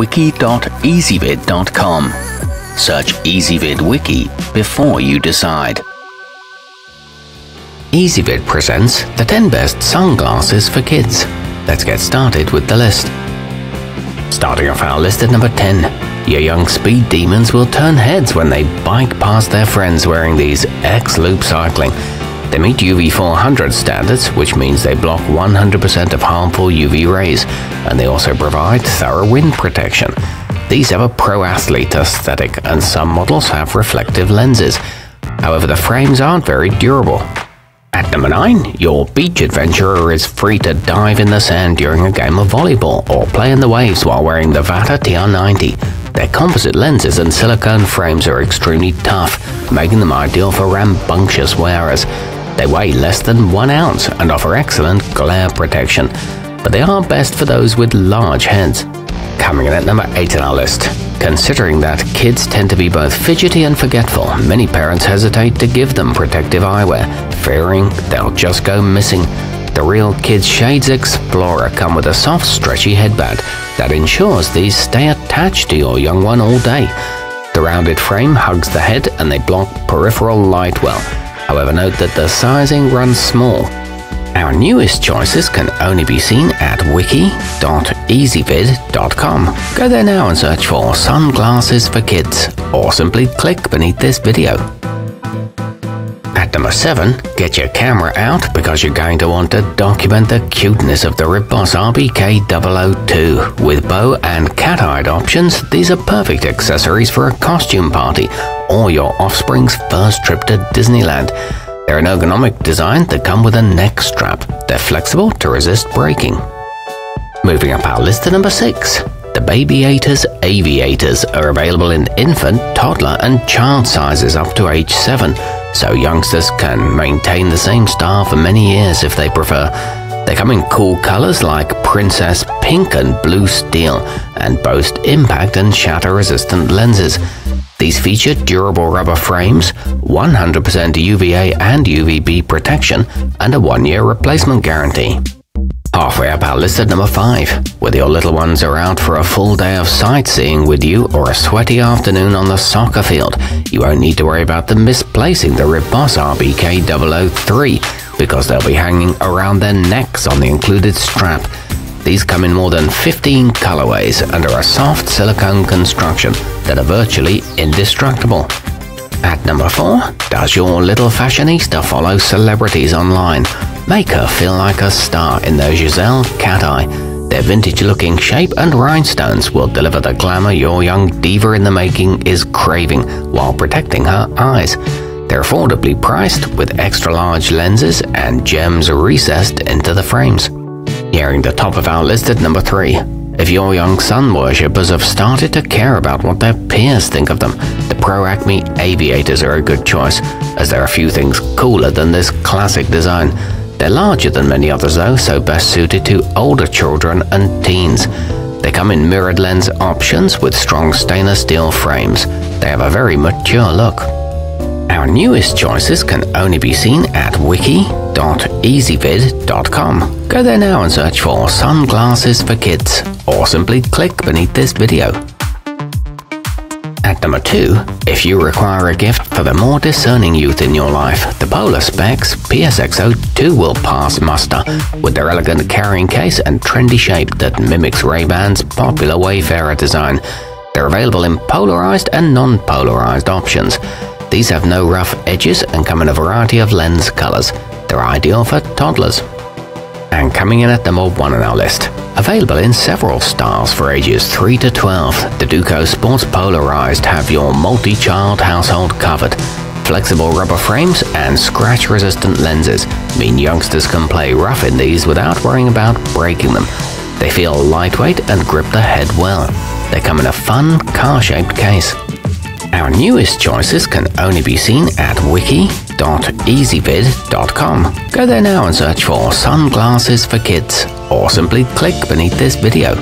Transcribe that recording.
wiki.ezvid.com. Search Ezvid Wiki before you decide. Ezvid presents the 10 best sunglasses for kids. Let's get started with the list. Starting off our list at number 10, your young speed demons will turn heads when they bike past their friends wearing these X-Loop cycling. They meet UV 400 standards, which means they block 100% of harmful UV rays, and they also provide thorough wind protection. These have a pro athlete aesthetic, and some models have reflective lenses. However, the frames aren't very durable. At number 9, your beach adventurer is free to dive in the sand during a game of volleyball or play in the waves while wearing the Vatter TR90. Their composite lenses and silicone frames are extremely tough, making them ideal for rambunctious wearers. They weigh less than one ounce and offer excellent glare protection, but they are best for those with large heads. Coming in at number 8 on our list. Considering that kids tend to be both fidgety and forgetful, many parents hesitate to give them protective eyewear, fearing they'll just go missing. The Real Kids Shades Explorer come with a soft, stretchy headband that ensures these stay attached to your young one all day. The rounded frame hugs the head and they block peripheral light well, However, note that the sizing runs small. Our newest choices can only be seen at wiki.ezvid.com. Go there now and search for sunglasses for kids, or simply click beneath this video. At number 7, get your camera out because you're going to want to document the cuteness of the Rivbos RBK002. With bow and cat-eyed options, these are perfect accessories for a costume party or your offspring's first trip to Disneyland. They're an ergonomic design that come with a neck strap. They're flexible to resist breaking. Moving up our list to number 6. The Babiators Aviators are available in infant, toddler and child sizes up to age 7, so youngsters can maintain the same style for many years if they prefer. They come in cool colors like Princess Pink and Blue Steel and boast impact and shatter resistant lenses. These feature durable rubber frames, 100% UVA and UVB protection, and a one year replacement guarantee. Halfway up our list at number 5. Whether your little ones are out for a full day of sightseeing with you or a sweaty afternoon on the soccer field, you won't need to worry about them misplacing the Rivbos RBK 003 because they'll be hanging around their necks on the included strap. These come in more than 15 colorways and are a soft silicone construction that are virtually indestructible. At number 4, does your little fashionista follow celebrities online? Make her feel like a star in the Giselle cat eye. Their vintage looking shape and rhinestones will deliver the glamour your young diva in the making is craving while protecting her eyes. They're affordably priced with extra large lenses and gems recessed into the frames. Nearing the top of our list at number 3. If your young sun worshippers have started to care about what their peers think of them, the Pro Acme Aviators are a good choice, as there are few things cooler than this classic design. They're larger than many others though, so best suited to older children and teens. They come in mirrored lens options with strong stainless steel frames. They have a very mature look. Our newest choices can only be seen at wiki.ezvid.com. Go there now and search for sunglasses for kids, or simply click beneath this video. At number 2, if you require a gift for the more discerning youth in your life, the Polarspex PSX02 will pass muster with their elegant carrying case and trendy shape that mimics Ray-Ban's popular Wayfarer design. They're available in polarized and non-polarized options. These have no rough edges and come in a variety of lens colors. They're ideal for toddlers. And coming in at number one on our list, available in several styles for ages 3 to 12, the Duco Sports Polarized have your multi-child household covered. Flexible rubber frames and scratch-resistant lenses mean youngsters can play rough in these without worrying about breaking them. They feel lightweight and grip the head well. They come in a fun, car-shaped case. Our newest choices can only be seen at wiki.ezvid.com. Go there now and search for sunglasses for kids, or simply click beneath this video.